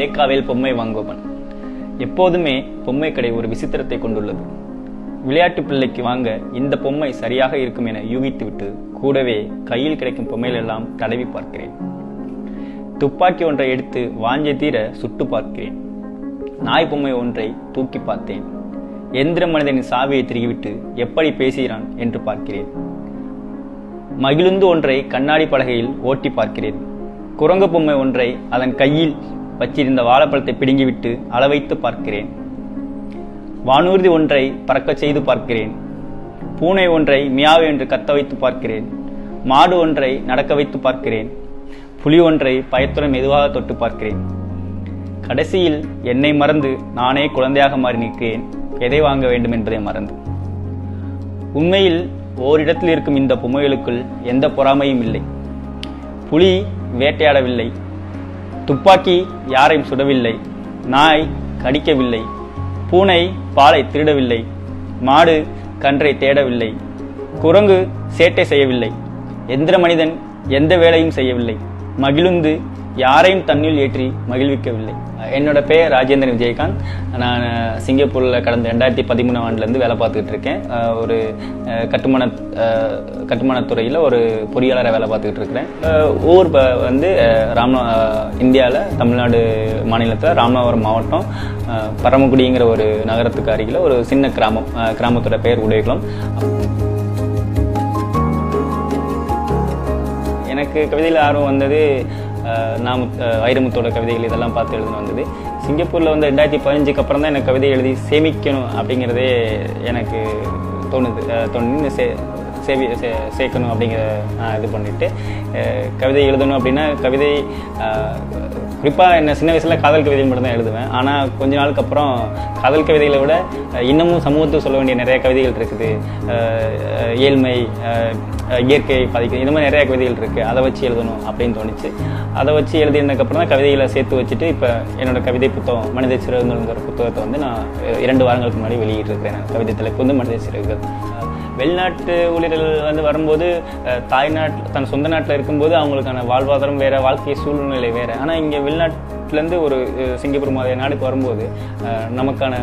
தேக்காவில் பொம்மை வாங்குவன் எப்போதுமே பொம்மை கடை ஒரு விசித்திரத்தை கொண்டுள்ளது. விளையாட்டு பிள்ளைக்கு வாங்க இந்த பொம்மை சரியாக இருக்கும் என யூகித்துவிட்டு கூடவே கையில் கிடைக்கும் பொம்மையிலெல்லாம் தடவி பார்க்கிறேன். துப்பாக்கி ஒன்றை எடுத்து வாஞ்சை தீர சுட்டு பார்க்கிறேன். நாய் பொம்மை ஒன்றை தூக்கி பார்த்தேன். எந்திர மனிதனின் சாவியை திருகிவிட்டு எப்படி பேசுகிறான் என்று பார்க்கிறேன். மகிழுந்து ஒன்றை கண்ணாடி பலகையில் ஓட்டி பார்க்கிறேன். குரங்கு பொம்மை ஒன்றை அதன் கையில் வச்சிருந்த வாழைப்பழத்தை பிடுங்கிவிட்டு அளவைத்து பார்க்கிறேன். வானூர்தி ஒன்றை பறக்கச் செய்து பார்க்கிறேன். பூனை ஒன்றை மியாவு என்று கத்த வைத்து பார்க்கிறேன். மாடு ஒன்றை நடக்க வைத்து பார்க்கிறேன். புலி ஒன்றை பயத்துடன் மெதுவாக தொட்டு பார்க்கிறேன். கடைசியில் என்னை மறந்து நானே குழந்தையாக மாறி நிற்கிறேன். எதை வாங்க வேண்டும் என்பதை மறந்து. உண்மையில் ஓரிடத்தில் இருக்கும் இந்த பொம்மைகளுக்குள் எந்த பொறாமையும் இல்லை. புலி வேட்டையாடவில்லை. துப்பாக்கி யாரையும் சுடவில்லை. நாய் கடிக்கவில்லை. பூனை பாலை திருடவில்லை. மாடு கன்றை தேடவில்லை. குரங்கு சேட்டை செய்யவில்லை. எந்திர மனிதன் எந்த வேலையும் செய்யவில்லை. மகிழுந்து யாரையும் தண்ணில் ஏற்றி மகிழ்விக்கவில்லை. என்னோட பெயர் ராஜேந்திரன் விஜயகாந்த். நான் சிங்கப்பூரில் கடந்த ரெண்டாயிரத்தி பதிமூணாம் ஆண்டுலேருந்து வேலை பார்த்துக்கிட்டு இருக்கேன். ஒரு கட்டுமான கட்டுமானத்துறையில் ஒரு பொறியாளராக வேலை பார்த்துக்கிட்டு இருக்கிறேன். ஊர் வந்து ராமநா இந்தியாவில் தமிழ்நாடு மாநிலத்தில் ராமநாதபுரம் மாவட்டம். பரமக்குடிங்கிற ஒரு நகரத்துக்கு அருகில் ஒரு சின்ன கிராமம். கிராமத்தோட பெயர் உடையகுளம் எனக்கு கவிதையில் ஆர்வம் வந்தது நாமு நான் வைரமுத்தோட கவிதைகள் இதெல்லாம் பார்த்து எழுதுன்னு வந்தது. சிங்கப்பூரில் வந்து ரெண்டாயிரத்தி பதினஞ்சுக்கு அப்புறம் தான் எனக்கு கவிதை எழுதி சேமிக்கணும் அப்படிங்கிறதே எனக்கு தோணுது. தோணுன்னு சே சேவி சே சேர்க்கணும் அப்படிங்கிற நான் இது பண்ணிவிட்டு கவிதை எழுதணும் அப்படின்னா கவிதை குறிப்பாக என்ன சின்ன வயசில் காதல் கவிதை மட்டும் தான் எழுதுவேன். ஆனால் கொஞ்ச நாளுக்கு அப்புறம் காதல் கவிதைகளை விட இன்னமும் சமூகத்துக்கு சொல்ல வேண்டிய நிறைய கவிதைகள் இருக்குது. ஏழ்மை இயற்கை பாதிக்கும் இந்த மாதிரி நிறைய கவிதைகள் இருக்குது அதை வச்சு எழுதணும் அப்படின்னு தோணுச்சு. அதை வச்சு எழுதினதுக்கப்புறம் தான் கவிதைகளை சேர்த்து வச்சுட்டு இப்போ என்னோடய கவிதை புத்தகம் மனித சிறகுங்கிற புத்தகத்தை வந்து நான் இரண்டு வாரங்களுக்கு முன்னாடி வெளியிட்டிருக்கிறேன். கவிதை தலைப்பு வந்து மனித சிறகுகள். வெளிநாட்டு ஊழியர்கள் வந்து வரும்போது அஹ், தாய்நாட்டில் தன் சொந்த நாட்டில் இருக்கும்போது அவங்களுக்கான வாழ்வாதாரம் வேற வாழ்க்கை சூழ்நிலை வேற. ஆனால் இங்கே நாட்டிலேருந்து ஒரு சிங்கப்பூர் மாதிரி நாடுக்கு வரும்போது நமக்கான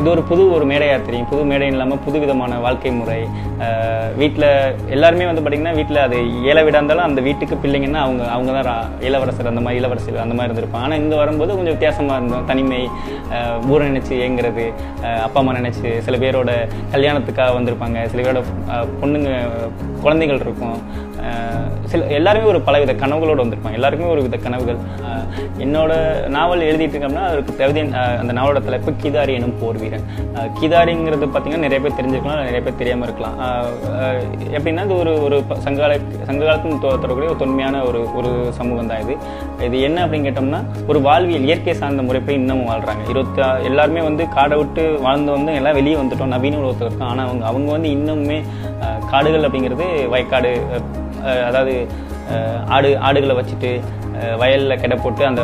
இது ஒரு புது ஒரு மேடையாக தெரியும் புது மேடையும் இல்லாமல் புது விதமான வாழ்க்கை முறை வீட்டில் எல்லாருமே வந்து பார்த்திங்கன்னா வீட்டில் அது ஏழை வீடாக இருந்தாலும் அந்த வீட்டுக்கு பிள்ளைங்கன்னா அவங்க அவங்க தான் ரா- இளவரசர் அந்த மாதிரி இளவரசர் அந்த மாதிரி இருந்திருப்பாங்க. ஆனால் இங்கே வரும்போது கொஞ்சம் வித்தியாசமாக இருந்தோம். தனிமை ஊரை நினச்சி ஏங்குறது அப்பா அம்மா நினச்சி சில பேரோட கல்யாணத்துக்காக வந்திருப்பாங்க. சில பேரோட பொண்ணுங்க குழந்தைகள் இருக்கும். சில எல்லாருமே ஒரு பலவித கனவுகளோடு வந்திருப்பாங்க. எல்லாருக்குமே ஒரு வித கனவுகள். என்னோட நாவல் எழுதிட்டு இருக்கோம்னா அதுக்கு தகுதி அந்த நாவலோட தலைப்பு கிதாரி எனும் போர் வீரன். கிதாரிங்கிறது பார்த்தீங்கன்னா நிறைய பேர் தெரிஞ்சிருக்கலாம் நிறைய பேர் தெரியாமல் இருக்கலாம். எப்படின்னா இது ஒரு ஒரு சங்ககால சங்க காலத்துக்கு ஒரு தொன்மையான ஒரு ஒரு சமூகம் தான் இது. இது என்ன அப்படின்னு கேட்டோம்னா ஒரு வாழ்வியல் இயற்கை சார்ந்த முறைப்பை இன்னமும் வாழ்றாங்க. இருபத்தி எல்லாருமே வந்து காடை விட்டு வாழ்ந்து வந்து எல்லாம் வெளியே வந்துட்டோம். நவீன உலகத்தில் இருக்கோம். ஆனால் அவங்க அவங்க வந்து இன்னுமே காடுகள் அப்படிங்கிறது வயக்காடு அதாவது ஆடு ஆடுகளை வச்சுட்டு வயலில் வயல்ல போட்டு அந்த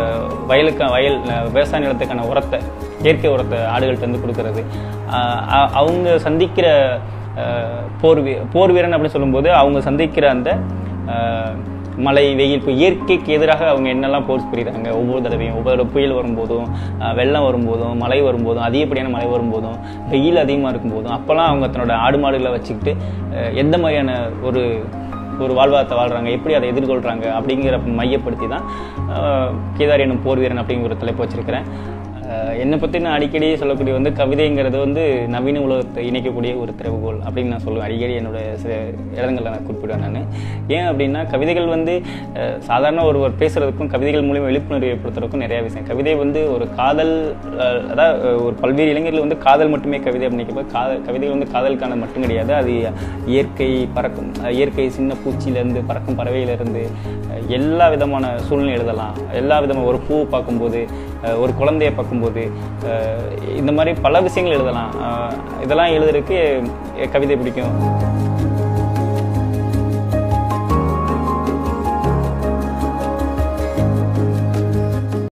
வயலுக்கு வயல் விவசாய நிலத்துக்கான உரத்தை இயற்கை உரத்தை ஆடுகள்கிட்ட வந்து கொடுக்கறது. அவங்க சந்திக்கிற போர் வீ போர் வீரன் அப்படின்னு சொல்லும்போது அவங்க சந்திக்கிற அந்த மழை வெயில் இப்போ இயற்கைக்கு எதிராக அவங்க என்னெல்லாம் போர்ஸ் புரியுறாங்க? ஒவ்வொரு தடவையும் ஒவ்வொரு புயல் வரும்போதும் வெள்ளம் வரும்போதும் மழை வரும்போதும் அதிகப்படியான மழை வரும்போதும் வெயில் அதிகமாக இருக்கும்போதும் அப்போல்லாம் அவங்க தன்னோட ஆடு மாடுகளை வச்சுக்கிட்டு எந்த மாதிரியான ஒரு ஒரு வாழ்வாதாரத்தை வாழ்கிறாங்க எப்படி அதை எதிர்கொள்கிறாங்க அப்படிங்கிற மையப்படுத்தி தான் கேதார் எனும் போர் வீரன் அப்படிங்கிற ஒரு தலைப்பு வச்சிருக்கிறேன். என்னை பற்றி நான் அடிக்கடி சொல்லக்கூடிய வந்து கவிதைங்கிறது வந்து நவீன உலகத்தை இணைக்கக்கூடிய ஒரு திறவுகோல் அப்படின்னு நான் சொல்லுவேன். அடிக்கடி என்னோட சில இடங்களில் நான் குறிப்பிடுவேன் நான். ஏன் அப்படின்னா கவிதைகள் வந்து சாதாரண ஒருவர் பேசுகிறதுக்கும் கவிதைகள் மூலியமாக விழிப்புணர்வு ஏற்படுத்துறதுக்கும் நிறைய விஷயம். கவிதை வந்து ஒரு காதல் அதாவது ஒரு பல்வேறு இளைஞர்கள் வந்து காதல் மட்டுமே கவிதை அப்படின்னு காதல் கவிதைகள் வந்து காதலுக்கான மட்டும் கிடையாது. அது இயற்கை பறக்கும் இயற்கை சின்ன பூச்சியிலேருந்து பறக்கும் பறவையிலேருந்து எல்லா விதமான சூழ்நிலை எழுதலாம். எல்லா விதமான ஒரு பூ பார்க்கும்போது ஒரு குழந்தைய பார்க்கும்போது இந்த மாதிரி பல விஷயங்கள் எழுதலாம். இதெல்லாம் எழுதுறதுக்கு கவிதை பிடிக்கும்.